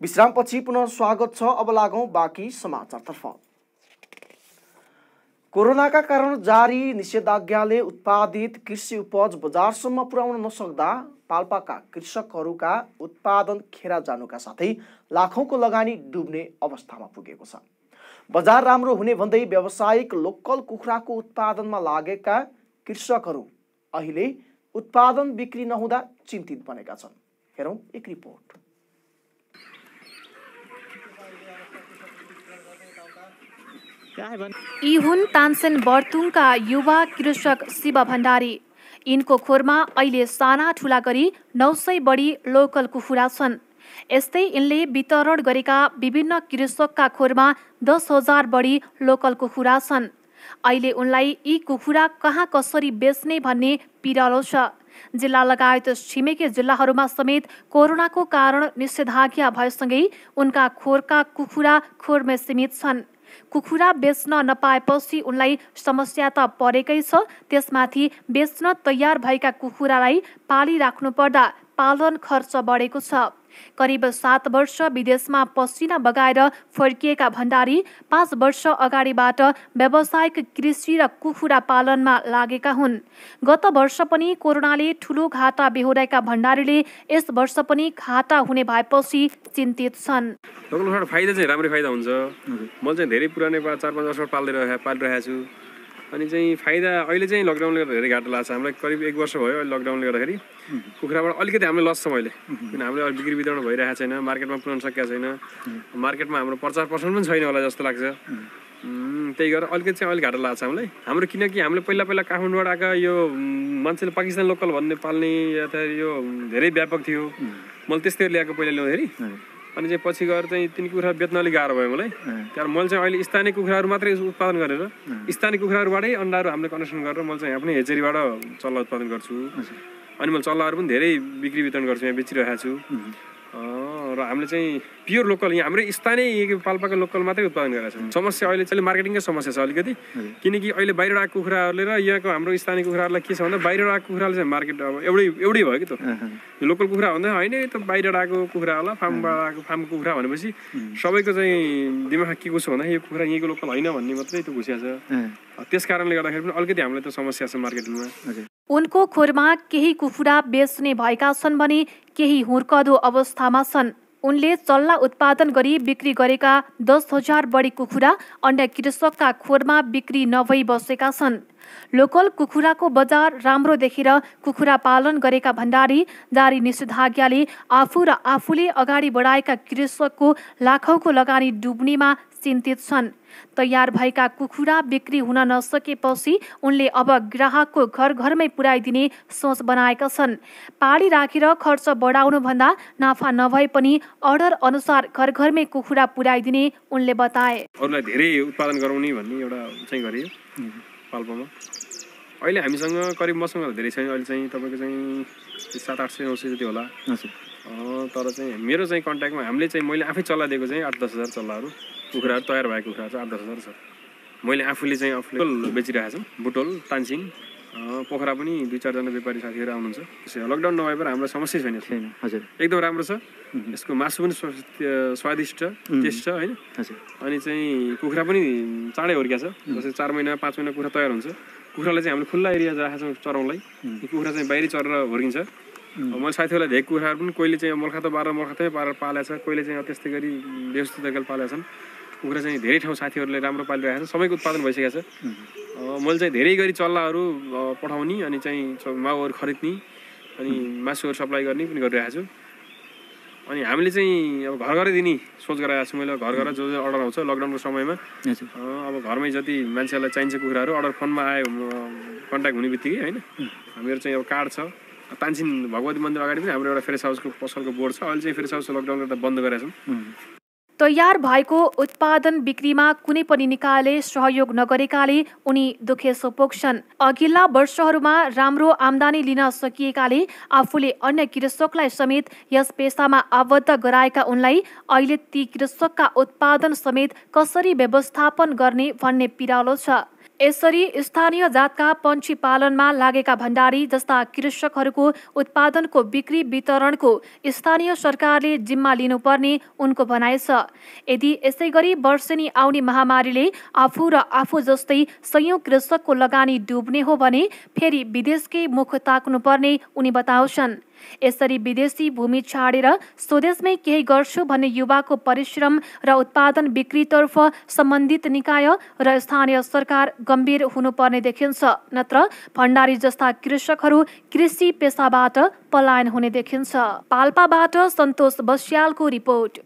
विश्रामपछि पुनः स्वागत छ। अब लागौँ बाँकी समाचारतर्फ। कोरोनाका कारण जारी निषेधाज्ञाले उत्पादित कृषि उपज बजारसम्म पुर्याउन नसक्दा पाल्पाका कृषकहरूका उत्पादन खेरा जानुका साथै लाखौँको लगानी डुब्ने अवस्थामा पुगेको छ। बजार राम्रो हुने भन्दै व्यावसायिक लोकल कुखुराको उत्पादनमा लागेका कृषकहरू अहिले उत्पादन बिक्री नहुँदा चिन्तित बनेका छन्। हेरौँ एक रिपोर्ट। यी हुन् तानसेन बर्तुङका युवा कृषक शिव भण्डारी। यिनको खोरमा अहिले साना ठुला गरी नौ सय बढी लोकल कुखुरा छन्। यस्तै यिनले वितरण गरेका विभिन्न कृषकका खोरमा दस हजार बढी लोकल कुखुरा छन्। अहिले उनलाई यी कुखुरा कहाँ कसरी बेच्ने भन्ने पिरालो छ। जिल्ला लगायत छिमेकी जिल्लाहरूमा समेत कोरोनाको कारण निषेधाज्ञा भएसँगै उनका खोरका कुखुरा खोरमै सीमित छन्। कुखुरा बेच्न नपाएपछि उनलाई समस्या त परेकै छ त्यसमाथि बेच्न तयार भएका कुखुरालाई पालिराख्नु पर्दा पालन खर्च बढेको छ। करिब सात वर्ष विदेशमा पसिना बगाएर फर्किएका भण्डारी पाँच वर्ष अगाडिबाट व्यावसायिक कृषि र कुखुरा पालनमा लागेका हुन्। गत वर्ष पनि कोरोनाले ठुलो घाटा बेहोरेका भण्डारीले यस वर्ष पनि घाटा हुने भएपछि चिन्तित छन्। फाइदा चाहिँ राम्रै फाइदा हुन्छ। म चाहिँ धेरै पुरानै चार पाँच वर्ष पाल्दै पालिरहेको छु। अनि चाहिँ फाइदा अहिले चाहिँ लकडाउनले गर्दा धेरै घाटा लाग्छ। हामीलाई करिब एक वर्ष भयो अहिले लकडाउनले गर्दाखेरि। कुखुराबाट अलिकति हामीले लस छ मैले किन हामीले अहिले बिक्री वितरण भइरहेको छैन मार्केटमा पुऱ्याउन सकेको छैन। मार्केटमा हाम्रो प्रचार प्रसार पनि छैन होला जस्तो लाग्छ। त्यही गरेर अलिकति चाहिँ अलिक घाटा लाग्छ हामीलाई। हाम्रो किनकि हामीले पहिला पहिला काठमाडौँबाट आएका यो मान्छेले पाकिस्तान लोकल भन्ने पाल्ने या त यो धेरै व्यापक थियो। मैले त्यस्तै ल्याएको पहिला ल्याउँदाखेरि। अनि चाहिँ पछि गएर चाहिँ तिन कुखुरा बेच्न अलिक गाह्रो भयो मलाई। त्यहाँबाट मैले चाहिँ अहिले स्थानीय कुखुराहरू मात्रै उत्पादन गरेर स्थानीय कुखुराहरूबाटै अन्डाहरू हामीले कनेक्सन गरेर मैले चाहिँ आफ्नै हेचेरीबाट चल्ला उत्पादन गर्छु। अनि मैले चल्लाहरू पनि धेरै बिक्री वितरण गर्छु यहाँ बेचिरहेको छु। र हामीले चाहिँ प्योर लोकल यहाँ हाम्रै स्थानीय पाल्पाको लोकल मात्रै उत्पादन गरेका छौँ। समस्या अहिले चाहिँ मार्केटिङकै समस्या छ अलिकति। किनकि अहिले बाहिर आएको कुखुराहरूले र यहाँको हाम्रो स्थानीय कुखुराहरूलाई के छ भन्दा बाहिर आएको कुखुराले चाहिँ मार्केट अब एउटै एउटै भयो कि त। लोकल कुखुरा भन्दा होइन त बाहिर आएको कुखुरा होला फार्मबाट आएको फार्मको कुखुरा भनेपछि सबैको चाहिँ दिमाग के कसो भन्दा यो कुखुरा यहीँको लोकल होइन भन्ने मात्रै त्यो घुसिया छ। त्यस कारणले गर्दाखेरि पनि अलिकति हामीलाई त समस्या छ मार्केटिङमा उनको खोरमा केही कुखुरा बेच्ने भएका छन् भने केही हुर्कदो अवस्थामा छन्। उनले चल्ला उत्पादन गरी बिक्री गरेका दस हजार बढी कुखुरा अन्य कृषकका खोरमा बिक्री नभई बसेका छन्। लोकल कुखुराको बजार राम्रो देखेर कुखुरा पालन गरेका भण्डारी जारी निषेधाज्ञाले आफू र आफूले अगाडि बढाएका कृषकको लाखौँको लगानी डुब्नेमा चिन्तित छन्। तयार भएका कुखुरा बिक्री हुन नसकेपछि उनले अब ग्राहकको घर घरमै पुर्याइदिने सोच बनाएका छन्। पाडी राखेर खर्च बढाउनुभन्दा नाफा नभए पनि अर्डर अनुसार घर घरमै कुखुरा पुर्याइदिने उनले बताए। अरूलाई धेरै उत्पादन गराउने भन्ने एउटा चाहिँ गरियो पाल्पामा। अहिले हामीसँग करिब मसँग धेरै छैन। अहिले चाहिँ तपाईँको चाहिँ सात आठ सय नौ सय जति होला। तर चाहिँ मेरो चाहिँ कन्ट्याक्टमा हामीले चाहिँ मैले आफै चल्ला दिएको चाहिँ आठ दस हजार चल्लाहरू। कुखुराहरू तयार भएको कुखुराहरू चाहिँ आठ दस हजार छ। मैले आफूले चाहिँ आफूले बेचिरहेको छु बुटोल तानसिङ पोखरा पनि दुई चारजना व्यापारी साथीहरू आउनुहुन्छ। लकडाउन नभए हाम्रो समस्या छैन छैन हजुर। एकदम राम्रो छ। यसको मासु पनि स्वादिष्ट टेस्ट छ होइन? अनि चाहिँ कुखुरा पनि चाँडै हुर्किया छ। जस्तै चार महिना पाँच महिना कुखुरा तयार हुन्छ। कुखुरालाई चाहिँ हामीले खुल्ला एरिया राखेको छौँ चराउलाई। कुखुरा चाहिँ बाहिरी चरेर हुर्किन्छ। मैले साथीहरूलाई धेरै कुखुराहरू पनि कोहीले चाहिँ मर्खातो पारेर मर्खातै पारेर पालेको छ कोहीले चाहिँ त्यस्तै गरी व्यवस्थित तरिकाले पालेका छन्। कुखुरा चाहिँ धेरै ठाउँ साथीहरूले राम्रो पालिरहेको छ सबैको उत्पादन भइसकेको छ। मैले चाहिँ धेरै गरी चल्लाहरू पठाउने अनि चाहिँ माउहरू खरिद्ने अनि मासुहरू सप्लाई गर्ने पनि गरिरहेको छु। अनि हामीले चाहिँ अब घर घरै दिने सोच गराएको छु मैले घर घर जो जो अर्डर आउँछ लकडाउनको समयमा। अब घरमै जति मान्छेहरूलाई चाहिन्छ कुखुराहरू अर्डर फोनमा आयो कन्ट्याक्ट हुने बित्तिकै होइन? हामीहरू चाहिँ अब कार्ड छ। तानसिन भगवती मन्दिर अगाडि पनि हाम्रो एउटा फ्रेस हाउसको पसलको बोर्ड छ। अहिले चाहिँ फ्रेस हाउस लकडाउन गर्दा बन्द गरेका छौँ तयार भएको उत्पादन बिक्रीमा कुनै पनि निकायले सहयोग नगरेकाले उनी दुखेसो पोख्छन् अघिल्ला वर्षहरूमा राम्रो आमदानी लिन सकिएकाले आफूले अन्य कृषकलाई समेत यस पेसामा आबद्ध गराएका उनलाई अहिले ती कृषकका उत्पादन समेत कसरी व्यवस्थापन गर्ने भन्ने पिरालो छ। यसरी स्थानीय जातका पन्छी पालनमा लागेका भण्डारी जस्ता कृषकहरूको उत्पादनको बिक्री वितरणको स्थानीय सरकारले जिम्मा लिनुपर्ने उनको भनाइ छ। यदि यसै गरी वर्षेनी आउने महामारीले आफू र आफू जस्तै सयौं कृषकको लगानी डुब्ने हो भने फेरि विदेशकै मुख ताक्नुपर्ने उनी बताउँछन्। यसरी विदेशी भूमि छाडेर स्वदेशमै केही गर्छु भन्ने युवाको परिश्रम र उत्पादन बिक्रीतर्फ सम्बन्धित निकाय र स्थानीय सरकार गम्भीर हुनुपर्ने देखिन्छ नत्र भण्डारी जस्ता कृषकहरू कृषि पेसाबाट पलायन हुने देखिन्छ। पाल्पाबाट सन्तोष बस्यालको रिपोर्ट।